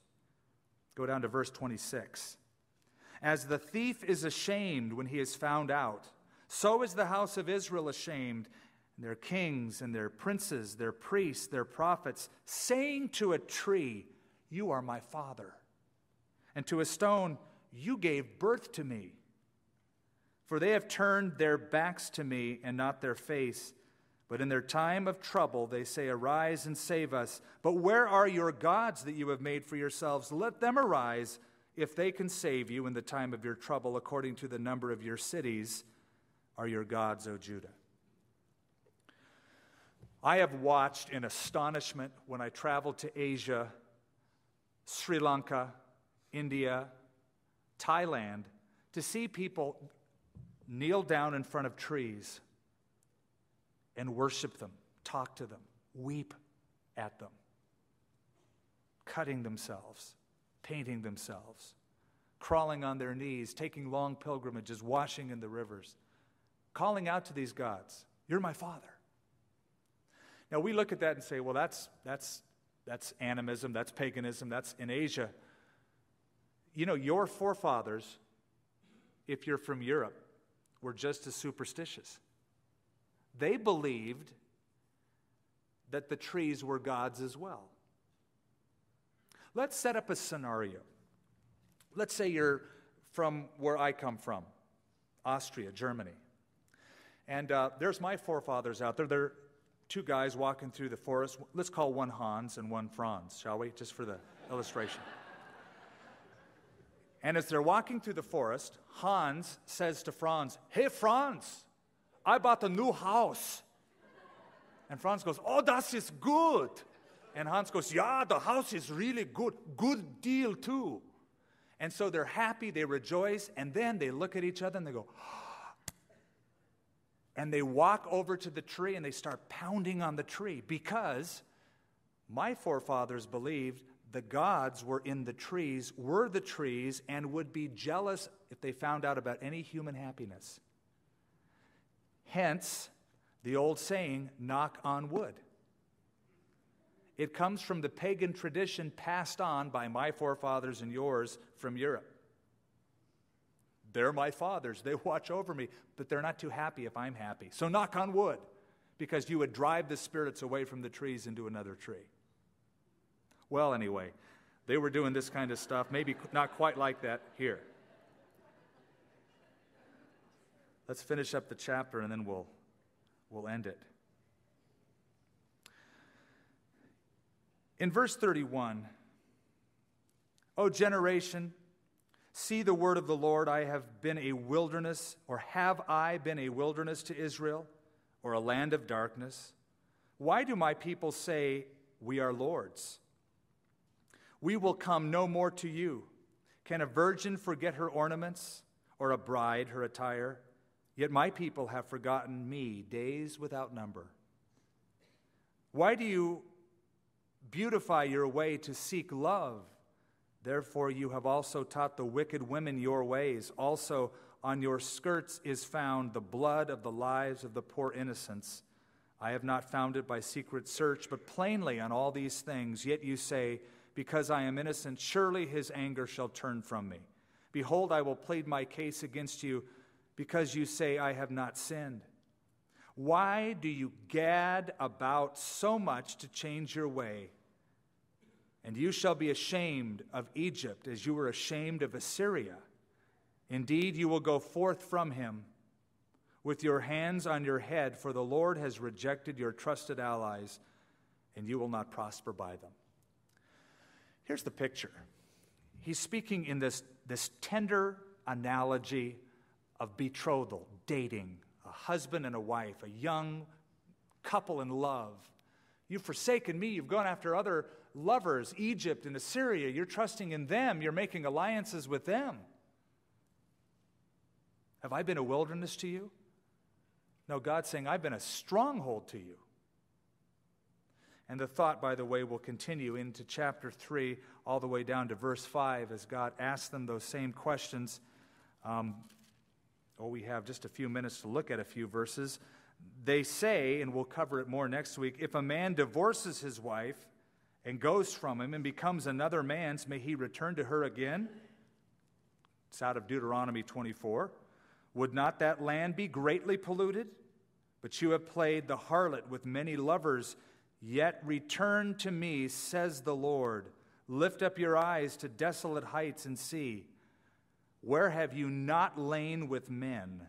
Go down to verse 26. As the thief is ashamed when he is found out, so is the house of Israel ashamed, and their kings and their princes, their priests, their prophets, saying to a tree, You are my father, and to a stone, You gave birth to me. For they have turned their backs to me and not their face. But in their time of trouble, they say, Arise and save us. But where are your gods that you have made for yourselves? Let them arise if they can save you in the time of your trouble according to the number of your cities, are your gods, O Judah. I have watched in astonishment when I traveled to Asia, Sri Lanka, India, Thailand, to see people kneel down in front of trees and worship them, talk to them, weep at them, cutting themselves painting themselves, crawling on their knees, taking long pilgrimages, washing in the rivers, calling out to these gods, You're my father. Now we look at that and say, Well, that's, that's, that's animism, that's paganism, that's in Asia. You know, your forefathers, if you're from Europe, were just as superstitious. They believed that the trees were gods as well. Let's set up a scenario. Let's say you're from where I come from, Austria, Germany. And uh, there's my forefathers out there. They're two guys walking through the forest. Let's call one Hans and one Franz, shall we? Just for the illustration. And as they're walking through the forest, Hans says to Franz, Hey, Franz, I bought a new house. And Franz goes, Oh, that is is good. And Hans goes, Yeah, the house is really good. Good deal, too. And so they're happy, they rejoice, and then they look at each other and they go, and they walk over to the tree and they start pounding on the tree because my forefathers believed the gods were in the trees, were the trees, and would be jealous if they found out about any human happiness. Hence, the old saying, knock on wood. It comes from the pagan tradition passed on by my forefathers and yours from Europe. They're my fathers. They watch over me, but they're not too happy if I'm happy. So knock on wood, because you would drive the spirits away from the trees into another tree. Well, anyway, they were doing this kind of stuff, maybe not quite like that here. Let's finish up the chapter and then we'll, we'll end it. In verse 31, O generation, see the word of the Lord. I have been a wilderness, or have I been a wilderness to Israel, or a land of darkness? Why do my people say, We are Lord's? We will come no more to you. Can a virgin forget her ornaments, or a bride her attire? Yet my people have forgotten me days without number. Why do you beautify your way to seek love. Therefore, you have also taught the wicked women your ways. Also, on your skirts is found the blood of the lives of the poor innocents. I have not found it by secret search, but plainly on all these things. Yet you say, Because I am innocent, surely his anger shall turn from me. Behold, I will plead my case against you, because you say, I have not sinned. Why do you gad about so much to change your way? And you shall be ashamed of Egypt as you were ashamed of Assyria. Indeed, you will go forth from him with your hands on your head, for the Lord has rejected your trusted allies, and you will not prosper by them. Here's the picture. He's speaking in this, this tender analogy of betrothal, dating, a husband and a wife, a young couple in love. You've forsaken me, you've gone after other lovers, Egypt and Assyria. You're trusting in them, you're making alliances with them. Have I been a wilderness to you? No, God's saying, I've been a stronghold to you. And the thought, by the way, will continue into chapter 3, all the way down to verse 5, as God asks them those same questions. Um, oh, we have just a few minutes to look at a few verses. They say, and we'll cover it more next week if a man divorces his wife and goes from him and becomes another man's, may he return to her again? It's out of Deuteronomy 24. Would not that land be greatly polluted? But you have played the harlot with many lovers. Yet return to me, says the Lord. Lift up your eyes to desolate heights and see. Where have you not lain with men?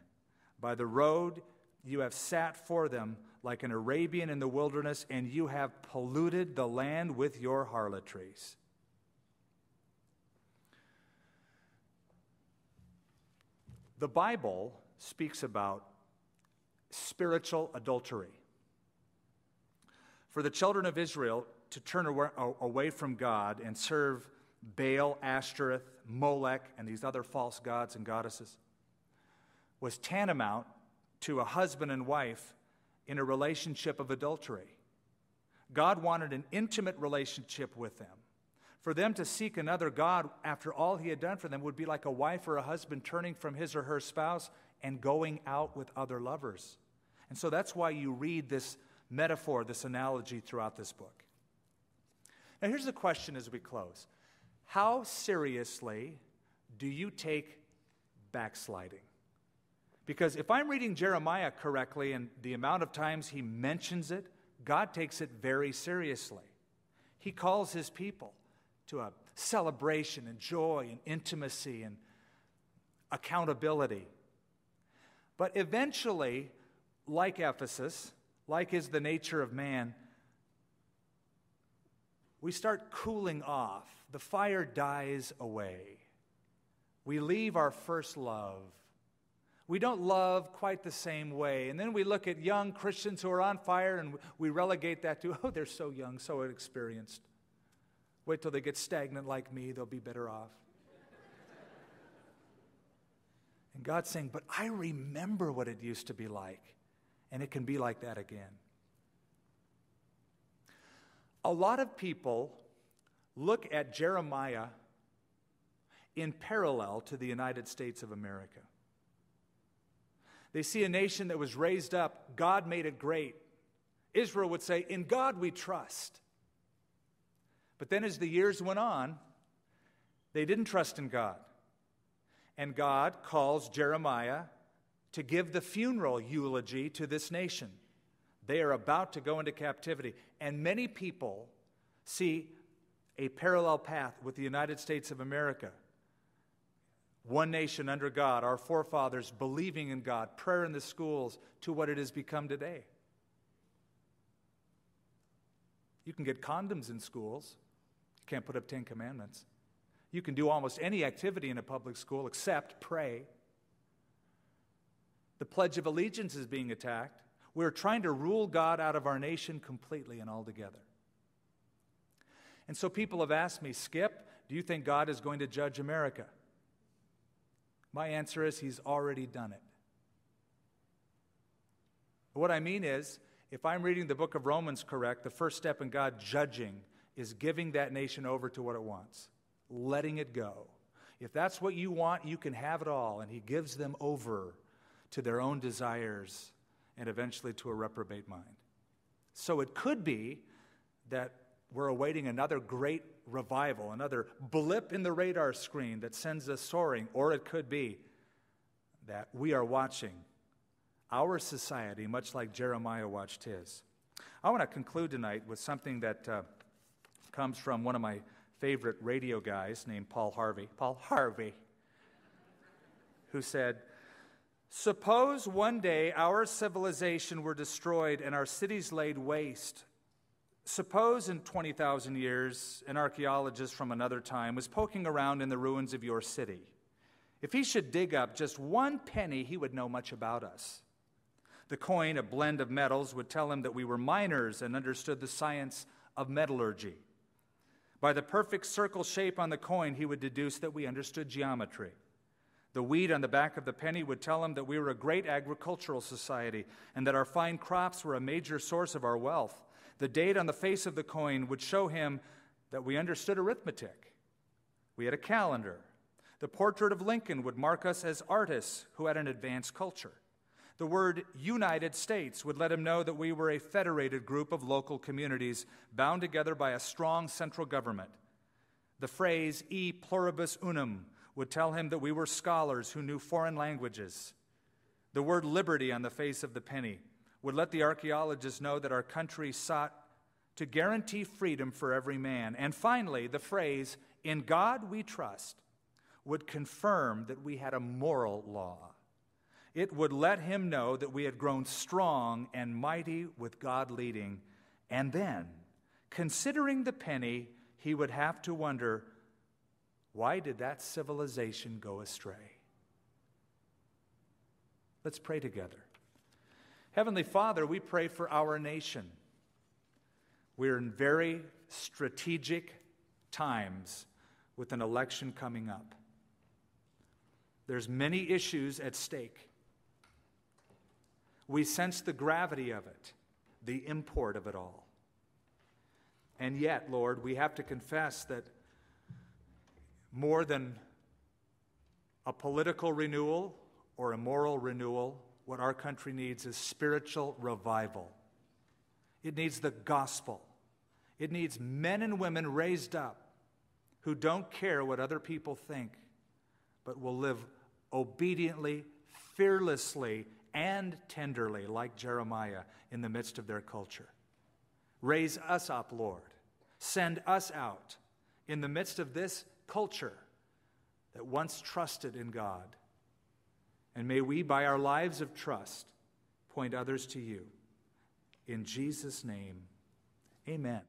By the road you have sat for them like an Arabian in the wilderness, and you have polluted the land with your harlotries. The Bible speaks about spiritual adultery. For the children of Israel to turn away from God and serve Baal, Ashtoreth, Molech, and these other false gods and goddesses was tantamount to a husband and wife in a relationship of adultery. God wanted an intimate relationship with them. For them to seek another God after all he had done for them would be like a wife or a husband turning from his or her spouse and going out with other lovers. And so that's why you read this metaphor, this analogy throughout this book. Now, here's the question as we close How seriously do you take backsliding? Because if I'm reading Jeremiah correctly and the amount of times he mentions it, God takes it very seriously. He calls his people to a celebration and joy and intimacy and accountability. But eventually, like Ephesus, like is the nature of man, we start cooling off. The fire dies away. We leave our first love. We don't love quite the same way. And then we look at young Christians who are on fire and we relegate that to, oh, they're so young, so inexperienced. Wait till they get stagnant like me, they'll be better off. and God's saying, but I remember what it used to be like, and it can be like that again. A lot of people look at Jeremiah in parallel to the United States of America. They see a nation that was raised up, God made it great. Israel would say, In God we trust. But then as the years went on, they didn't trust in God. And God calls Jeremiah to give the funeral eulogy to this nation. They are about to go into captivity. And many people see a parallel path with the United States of America. One nation under God, our forefathers believing in God, prayer in the schools, to what it has become today. You can get condoms in schools, you can't put up Ten Commandments. You can do almost any activity in a public school except pray. The Pledge of Allegiance is being attacked. We're trying to rule God out of our nation completely and altogether. And so people have asked me, Skip, do you think God is going to judge America? My answer is He's already done it. What I mean is, if I'm reading the book of Romans correct, the first step in God judging is giving that nation over to what it wants, letting it go. If that's what you want, you can have it all. And He gives them over to their own desires and eventually to a reprobate mind. So it could be that we're awaiting another great revival, another blip in the radar screen that sends us soaring, or it could be that we are watching our society much like Jeremiah watched his. I want to conclude tonight with something that uh, comes from one of my favorite radio guys named Paul Harvey. Paul Harvey, who said, Suppose one day our civilization were destroyed and our cities laid waste. Suppose in 20,000 years, an archaeologist from another time was poking around in the ruins of your city. If he should dig up just one penny, he would know much about us. The coin, a blend of metals, would tell him that we were miners and understood the science of metallurgy. By the perfect circle shape on the coin, he would deduce that we understood geometry. The weed on the back of the penny would tell him that we were a great agricultural society and that our fine crops were a major source of our wealth. The date on the face of the coin would show him that we understood arithmetic. We had a calendar. The portrait of Lincoln would mark us as artists who had an advanced culture. The word United States would let him know that we were a federated group of local communities bound together by a strong central government. The phrase e pluribus unum would tell him that we were scholars who knew foreign languages. The word liberty on the face of the penny would let the archaeologists know that our country sought to guarantee freedom for every man. And finally, the phrase, in God we trust, would confirm that we had a moral law. It would let him know that we had grown strong and mighty with God leading. And then, considering the penny, he would have to wonder why did that civilization go astray? Let's pray together. Heavenly Father, we pray for our nation. We're in very strategic times with an election coming up. There's many issues at stake. We sense the gravity of it, the import of it all. And yet, Lord, we have to confess that more than a political renewal or a moral renewal, what our country needs is spiritual revival. It needs the gospel. It needs men and women raised up who don't care what other people think, but will live obediently, fearlessly, and tenderly, like Jeremiah, in the midst of their culture. Raise us up, Lord. Send us out in the midst of this culture that once trusted in God. And may we, by our lives of trust, point others to you. In Jesus' name, amen.